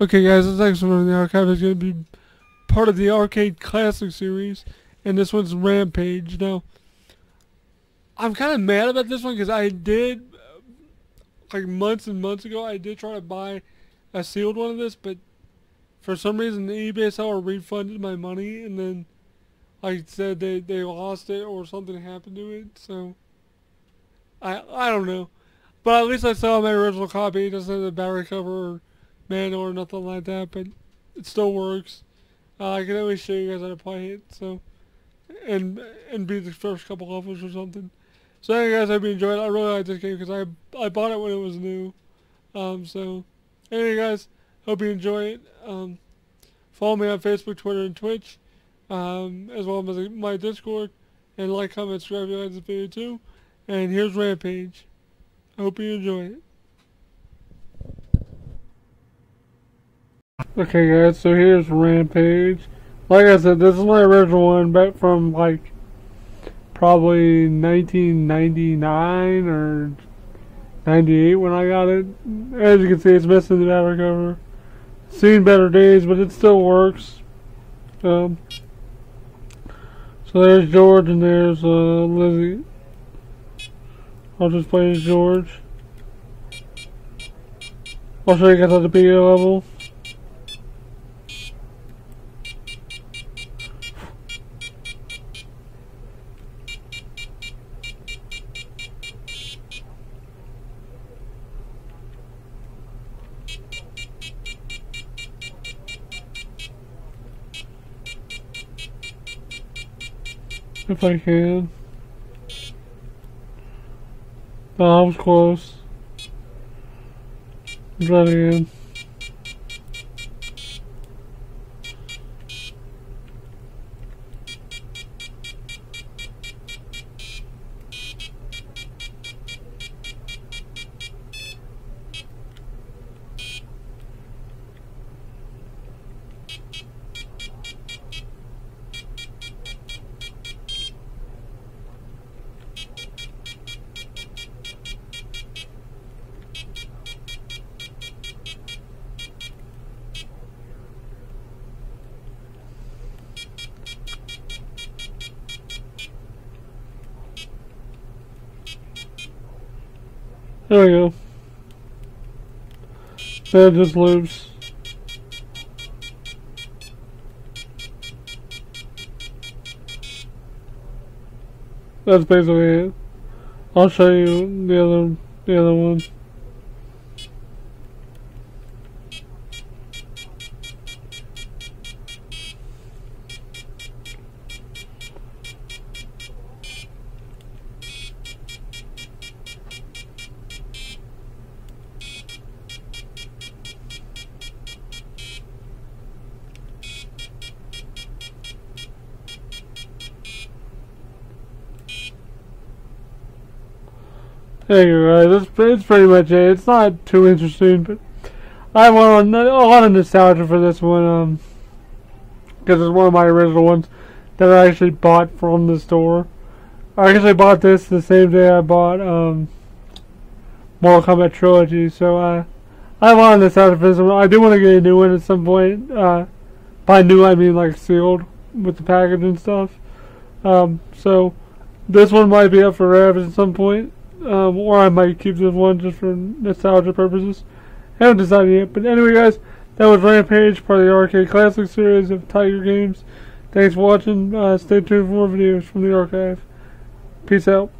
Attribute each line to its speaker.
Speaker 1: Okay, guys, this next one in the archive is going to be part of the Arcade Classic series, and this one's Rampage. Now, I'm kind of mad about this one because I did, like months and months ago, I did try to buy a sealed one of this, but for some reason the eBay seller refunded my money, and then like said they they lost it or something happened to it. So I I don't know, but at least I saw my original copy. It doesn't have the battery cover or manual or nothing like that, but it still works. Uh, I can always show you guys how to play it. So and and beat the first couple levels or something. So anyway, guys, I hope you enjoyed. it. I really like this game because I I bought it when it was new. Um, so anyway, guys, hope you enjoy it. Um, follow me on Facebook, Twitter, and Twitch, um, as well as my Discord, and like, comment, subscribe if you like this video too. And here's Rampage. I hope you enjoy it. Okay, guys, so here's Rampage. Like I said, this is my original one back from like probably 1999 or 98 when I got it. As you can see, it's missing the battery cover. Seen better days, but it still works. Um, so there's George and there's uh, Lizzie. I'll just play as George. I'll show you guys how to beat a level. If I can. I was close. It again. There we go. That just loops. That's basically it. I'll show you the other the other one. There you go, that's, pretty much it. It's not too interesting, but I have a lot of nostalgia for this one, um, because it's one of my original ones that I actually bought from the store. I actually bought this the same day I bought, um, Mortal Kombat Trilogy, so, uh, I have a lot of this one. I do want to get a new one at some point, uh, by new I mean like sealed with the package and stuff. Um, so, this one might be up for grabs at some point. Um, or I might keep this one just for nostalgia purposes. I haven't decided yet. But anyway, guys, that was Rampage, part of the Arcade Classic series of Tiger Games. Thanks for watching. Uh, stay tuned for more videos from the archive. Peace out.